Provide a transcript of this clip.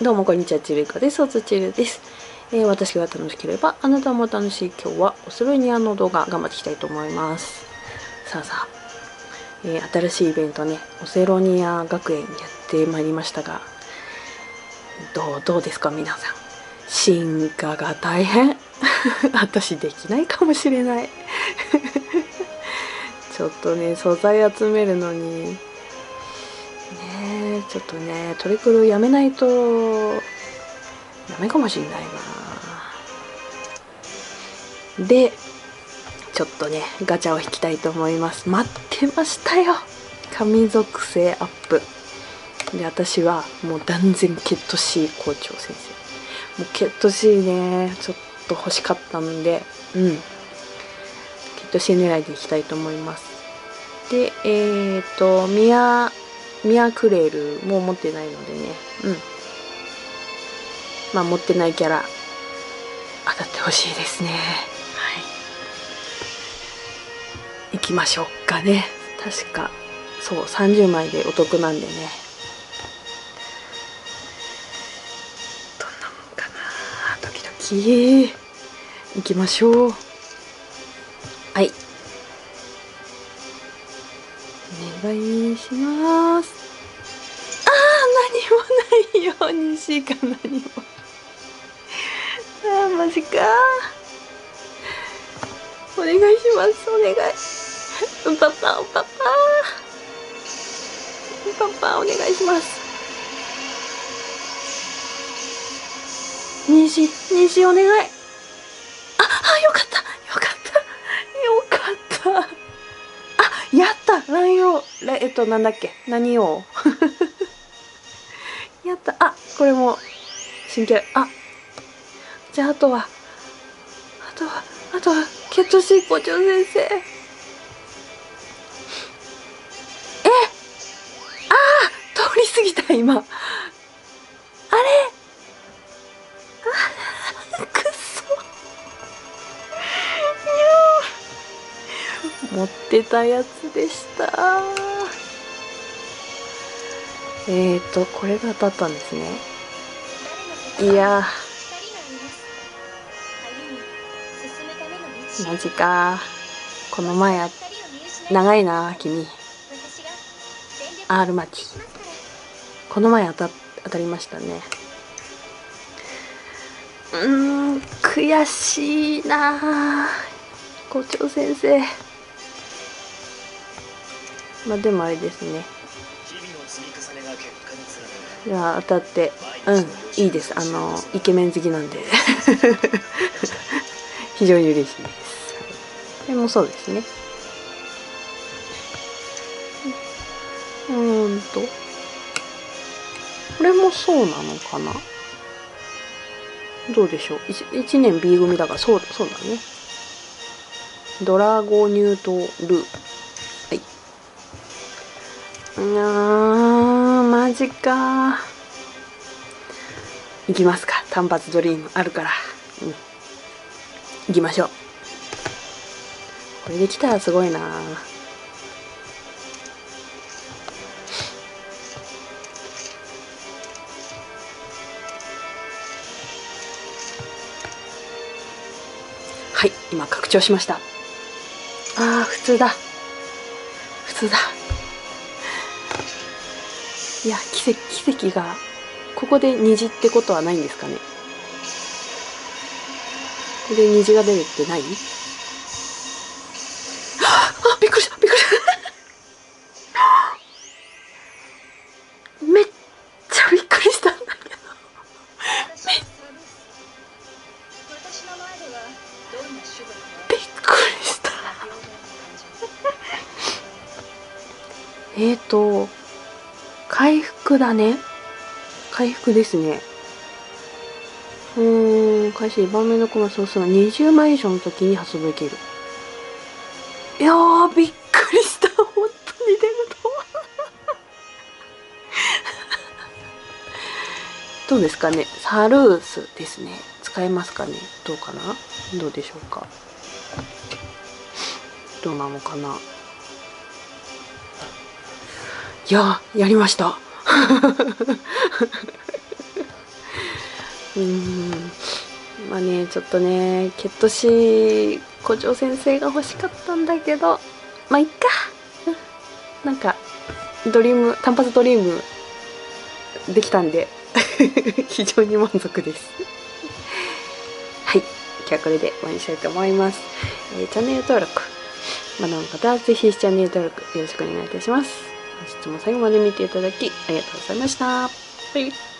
どうもこんにちは、ちるかです。おつちるです。えー私が楽しければ、あなたも楽しい今日は、オスロニアの動画頑張っていきたいと思います。さあさあ、えー新しいイベントね、オセロニア学園やってまいりましたが、どう、どうですか皆さん。進化が大変。私できないかもしれない。ちょっとね、素材集めるのに、ちょっとねトリクルやめないとダメかもしんないなでちょっとねガチャを引きたいと思います。待ってましたよ。神属性アップ。で私はもう断然ケット C 校長先生。もうケット C ねちょっと欲しかったんでうん。ケット C 狙いでいきたいと思います。でえっ、ー、とミアミアクレルも持ってないのでね。うん。まあ持ってないキャラ。当たってほしいですね。はい。行きましょうかね。確か。そう30枚でお得なんでね。どんなもんかな。ドキドキ。行きましょうマジか？お願いします。お願い。パパパパ。パパお願いします。西西お願い。ああよかった。よかった。よかった。あやった。乱用えっとなんだっけ？何を？やった。あこれも新キャラ。あじゃああとは。あとはあとはケットシー校長先生。え？ああ通り過ぎた今。あれ？あくそ。持ってたやつでした。えーとこれが当たったんですね。いやマジか。この前や長いな君。R マティこの前当た当たりましたね。うん悔しいな。校長先生。まあでもあれですね。いや当たって。うんいいです。あのイケメン好きなんで。非常に嬉しいです。でもそうですね。うんと。これもそうなのかな。どうでしょう。1, 1年 B 組だからそうそうだね。ドラゴニュートルーはい。うーマジか行きますか。単発ドリームあるから。うん。行きましょう。これできたらすごいな。はい今拡張しました。あー普通だ。普通だ。いや奇跡奇跡がここで虹ってことはないんですかね。ここで虹が出るってない？びっくりした。びっくりした。めっちゃびっくりした。んだけどめびっくりした。えーと回復だね。回復ですね。うーん開始2番目のコマそうするの20枚以上の時に発動できる。いやーうですかね？サルースですね。使えますかね？どうかな？どうでしょうか？どうなのかな？いややりました。うん。まあねちょっとねケットシ校長先生が欲しかったんだけどまあいっか。なんかドリーム単発ドリームできたんで。非常に満足です。はい。今日はこれで終わりにしたいと思います、えー、チャンネル登録。まだの方はぜひチャンネル登録よろしくお願いいたします。本日も最後まで見ていただきありがとうございました。バイバイ